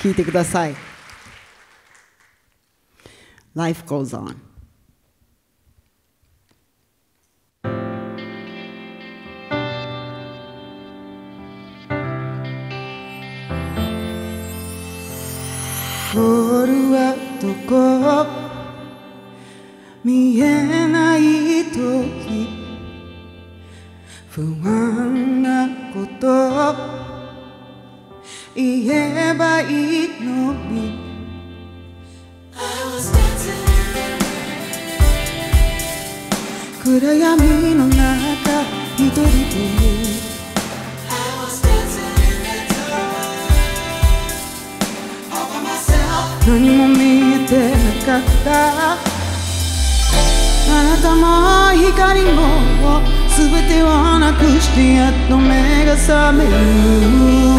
聞いてください。Life goes on. ゴールはどこ？見えない時。不安なこと。言えばいいのに。暗闇の中一人で。何も見えてなかったあなたも光も全てをなくしてやっと目が覚める。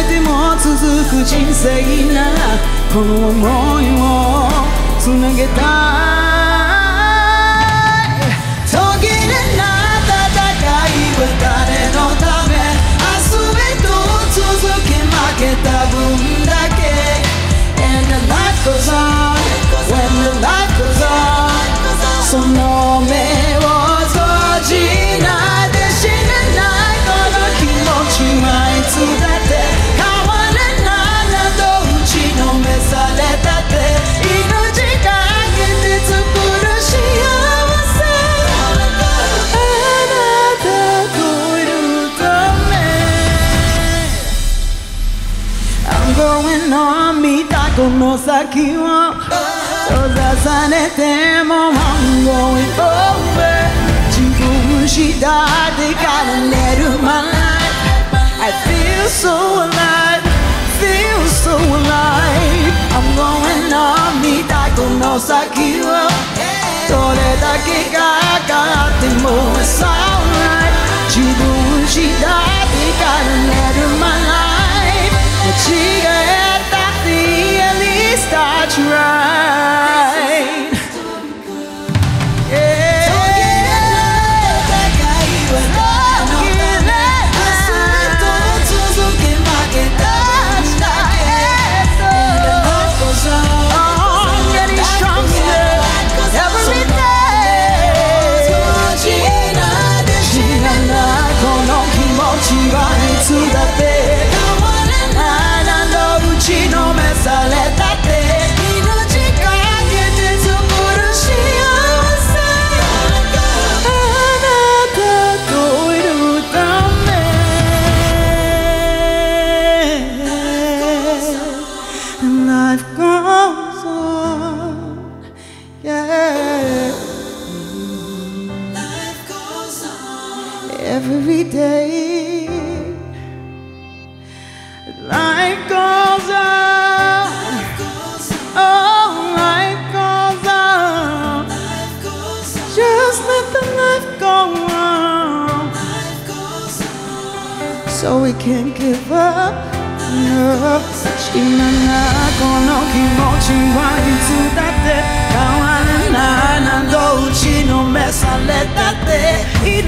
泣いても続く人生ならこの想いをつなげたい。途切れな戦いは誰のため明日へと続け負けた分だけ。And the life goes on When the life goes on そI'm going on 見たこの先を閉ざされても I'm going over 自分次第で変えれる my life I feel so alive feel so alive I'm going on 見たこの先をどれだけが変わっても It's alright 自分 every day. Life goes on. Oh, life goes on. Just let the life go on. So we can't give up. No, she might not gonna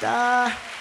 した。